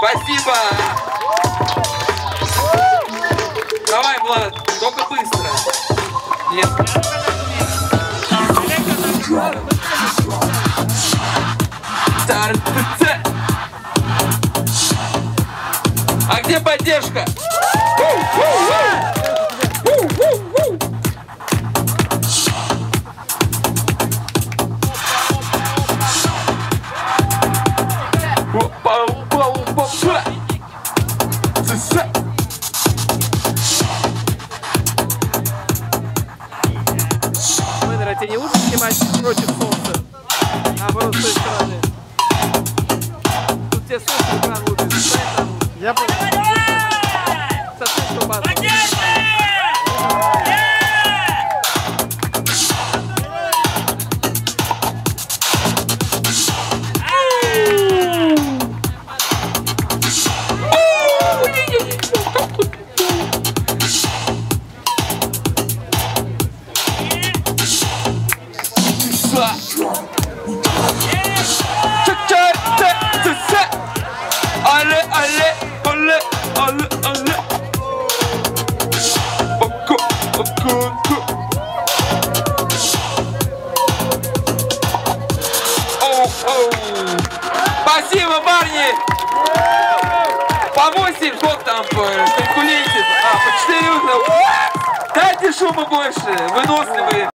Спасибо! Давай, Влад, только быстро. Нет. А где поддержка? Мэннер, а тебе не лучше снимать против солнца? Наоборот, с той. Тут тебе солнце экран лучше. Я понял. Спасибо, парни! По 8, сколько там по конкуренте? А, по 4 Дайте шума больше, выносливые.